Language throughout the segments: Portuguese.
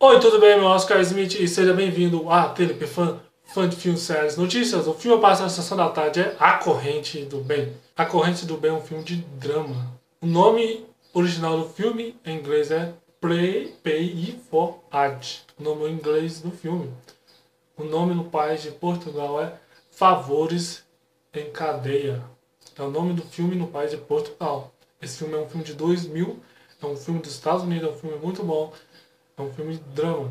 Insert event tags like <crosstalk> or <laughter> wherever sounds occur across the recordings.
Oi, tudo bem? Meu é Oscar Smith e seja bem-vindo a TLP Fã, fã de filmes, séries, notícias. O filme passa na sessão da tarde é A Corrente do Bem. A Corrente do Bem é um filme de drama. O nome original do filme em inglês é Play, Pay for Art. O nome em inglês do filme. O nome no país de Portugal é Favores em Cadeia. É o nome do filme no país de Portugal. Esse filme é um filme de 2000, é um filme dos Estados Unidos, é um filme muito bom. É um filme de drama.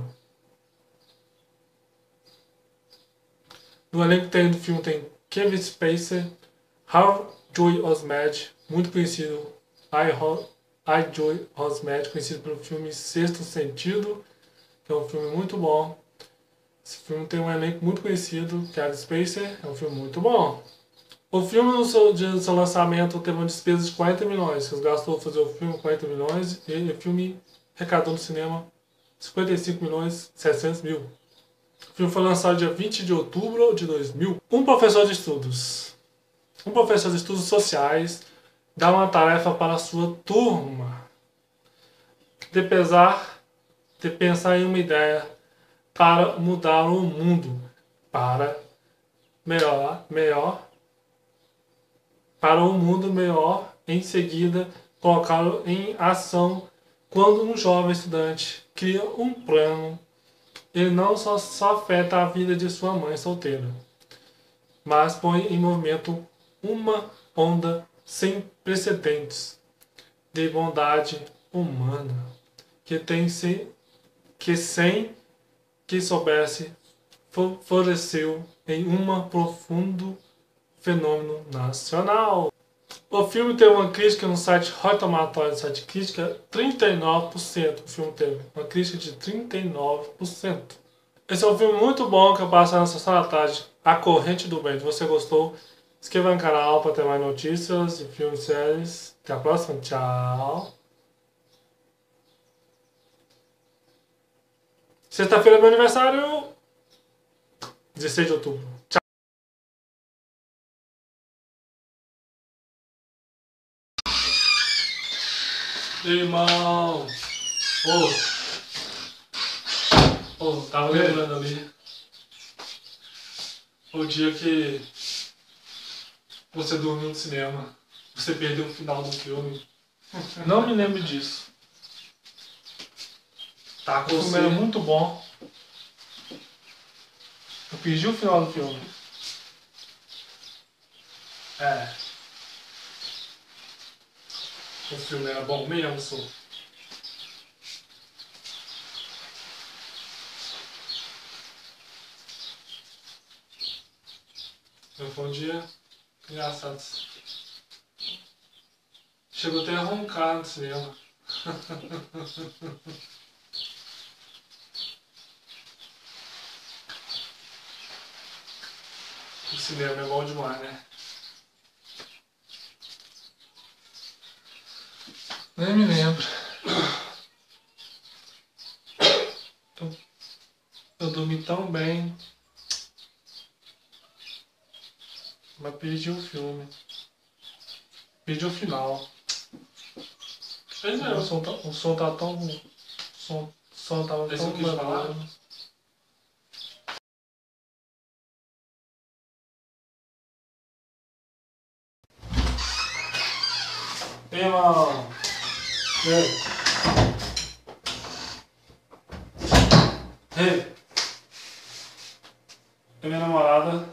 No elenco tem, do filme tem Kevin Spacey, How Joy Osmed, muito conhecido, I, I Joy Osmed, conhecido pelo filme Sexto Sentido, que é um filme muito bom. Esse filme tem um elenco muito conhecido, Kevin Spacey, é um filme muito bom. O filme, no seu, dia do seu lançamento, teve uma despesa de 40 milhões. Eles gastou fazer o filme 40 milhões e o filme arrecadou no cinema 55 milhões 700 mil. O filme foi lançado dia 20 de outubro de 2000. Um professor de estudos, um professor de estudos sociais, dá uma tarefa para a sua turma. De pesar, de pensar em uma ideia para mudar o mundo, para melhorar, melhor, para um mundo melhor, em seguida colocá-lo em ação quando um jovem estudante cria um plano, ele não só, só afeta a vida de sua mãe solteira, mas põe em movimento uma onda sem precedentes de bondade humana que tem se, que sem que soubesse floresceu em um profundo fenômeno nacional. O filme teve uma crítica no site Tomatoes, site crítica, 39%. O filme teve uma crítica de 39%. Esse é um filme muito bom que eu passo na sessão da tarde, A Corrente do Bem. Se você gostou, inscreva no canal para ter mais notícias de filmes e séries. Até a próxima, tchau. Sexta-feira é meu aniversário, 16 de outubro. Irmão! Ô! Oh. Ô, oh, tava lembrando ali. O dia que você dormiu no cinema. Você perdeu o final do filme. <laughs> Não me lembro disso. Tá, o filme era muito bom. Eu perdi o final do filme. É. O filme era bom mesmo. Eu um dia engraçado. Chegou até a roncar no cinema. <laughs> o cinema é bom demais, né? Nem me lembro. Eu, eu dormi tão bem. Mas perdi o filme. Perdi o final. Pois é. O som tá, o som tá tão. O som, o som tava Esse tão maduro. Irmão. Ei. Ei. A minha namorada.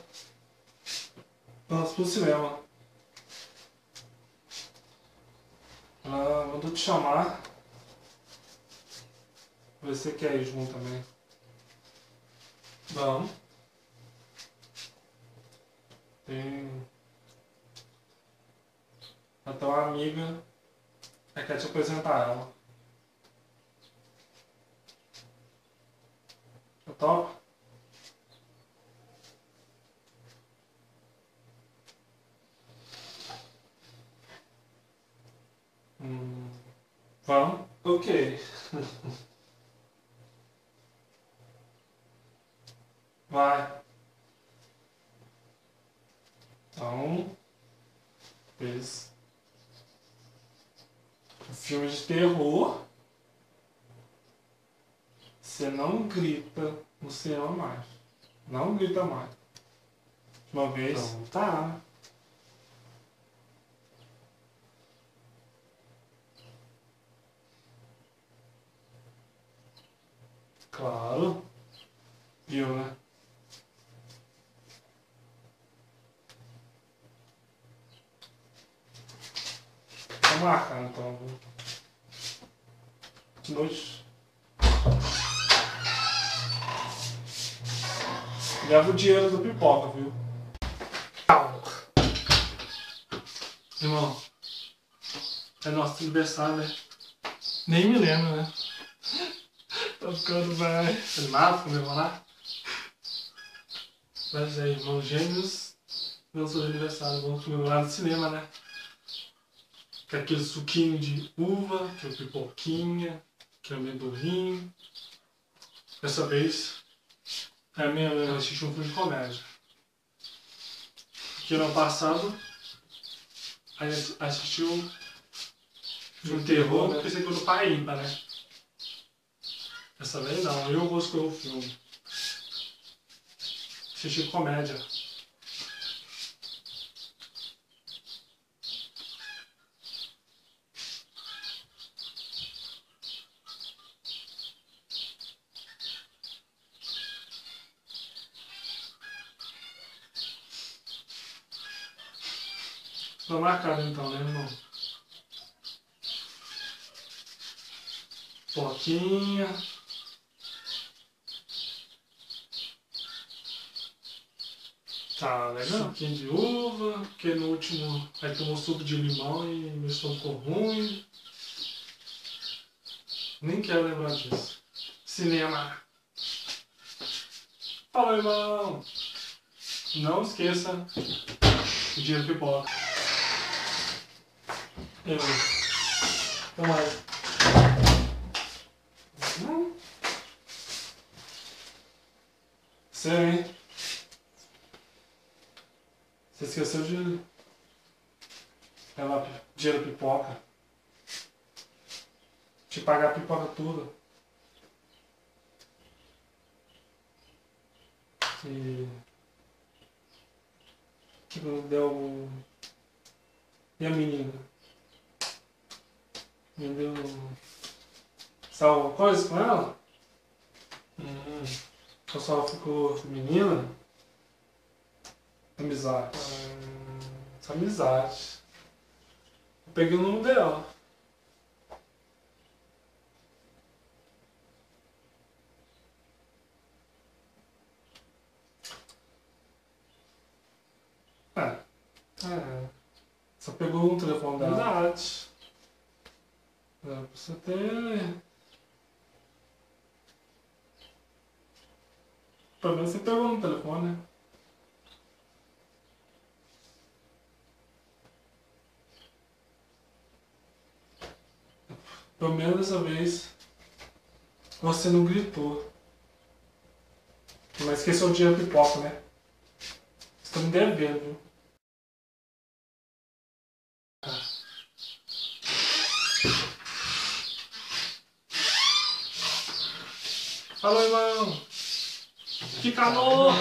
Nós pro cinema. Ela mandou te chamar. Você quer ir junto também. Vamos. Tem. Até uma amiga é quer te apresentar ela. Topo? Hum, vamos? Ok. Vai. Então, beleza filme de terror. Você não grita no cinema mais. Não grita mais. Uma vez. Então tá. Claro. Viu, né? Tá marcando então. De noite. Leva o dinheiro do pipoca, viu? Irmão. É nosso aniversário, né? Nem me lembro, né? Tô ficando velho. Animado comemorar? Mas é, irmãos gêmeos, não sou de aniversário, vamos comemorar no cinema, né? Com aquele suquinho de uva, aquele pipoquinha, aquele amendoim. Dessa vez, é a assisti um filme de comédia. Que ano passado, assistiu um filme de terror, né? pensei que era do pai ímpar, né? Dessa vez não, eu vou escolher o filme. Assistir comédia. Tá marcado então, né, irmão? Porquinha. Tá legal. Suquinho de uva, porque no último aí tomou suco de limão e meu estômago ficou ruim. Nem quero lembrar disso. Cinema. Fala, irmão. Não esqueça o dinheiro pipoca. Eu. Até mais. Hum. Sério, hein? Você esqueceu de pi- dinheiro pipoca. Te pagar a pipoca tudo. E. Que não deu. E a menina? Me deu. Sabe alguma coisa com ela? Hum. Ou só ficou menina? Amizade. Hum, amizade. Eu peguei o número dela. É. É. Só pegou um telefone dela. Amizade. Você ter. Pelo menos você pegou no telefone, né? Pelo menos dessa vez você não gritou. Mas esqueceu o dinheiro pipoca, né? Você tá me devendo, viu? Falou, irmão! Que calor!